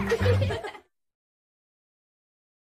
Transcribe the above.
Yeah.